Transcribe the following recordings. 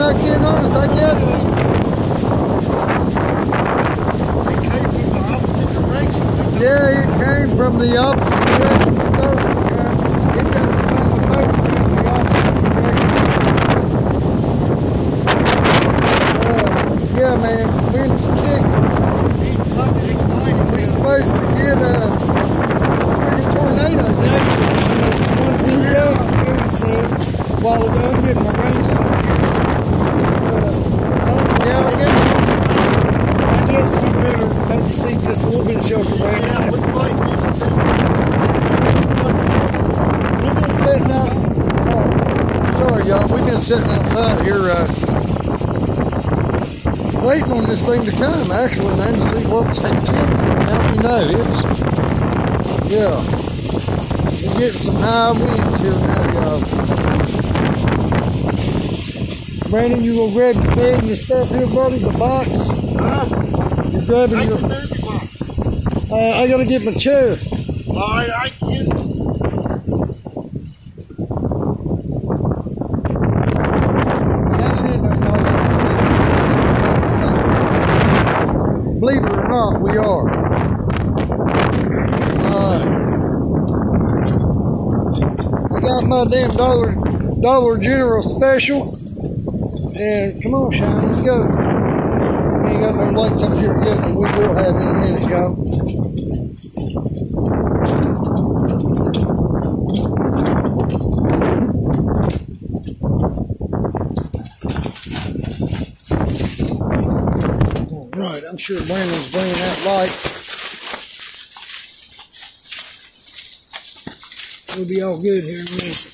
honest, I guess. It came from the opposite direction. Yeah, it came from the opposite direction. The third guy, it does smell the boat from the opposite direction. Uh, yeah, man, wind's kicked. He fucking ignited. We're supposed to get uh, freaking tornadoes. Actually, one thing yeah. Aaron said a while ago, I'm getting my rain suit. Yeah, I guess. I guess we better maybe see just a little bit of shelter back. Yeah, we might. We've been sitting out. Oh, sorry, y'all. We've been sitting outside here, uh, waiting on this thing to come. Actually, man, to see what that kick. Now you know it's yeah. We're getting some high winds here now, y'all. Brandon, you gonna grab your bag and your stuff here, buddy? The box. Huh? You're grabbing your. can move you one. Uh, I gotta get my chair. All right, I can. Believe it or not, we are. Uh, I got my damn Dollar Dollar General special. And come on, Shine, let's go. We ain't got no lights up here yet, but we will have in a minute, y'all. Right, I'm sure Brandon's bringing that light. We'll be all good here in a minute.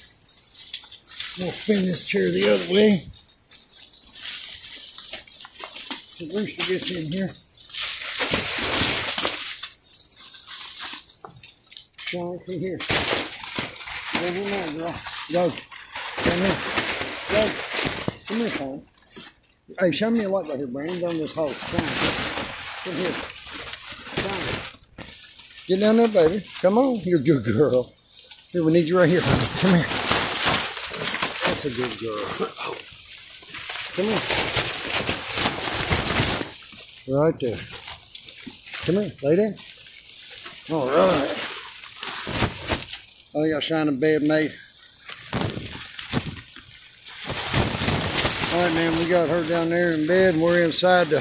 We'll spin this chair the other way. So Rooster gets in here. Come here. Go in there, girl. Go. Come here. Go. Come here, Sean. Hey, show me a light right here, Brandon, on this. Come on. Come here. Get down there, baby. Come on. You're a good girl. Here, we need you right here. Come here. That's a good girl. Come here. Right there. Come here. Lay down. All right. I think I'll shine a bed mate. All right, man, we got her down there in bed, and we're inside the